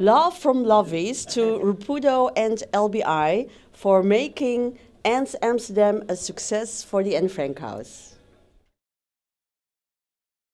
Love from Lovies to Rupudo and LBI for making Ants Amsterdam a success for the Anne Frank House.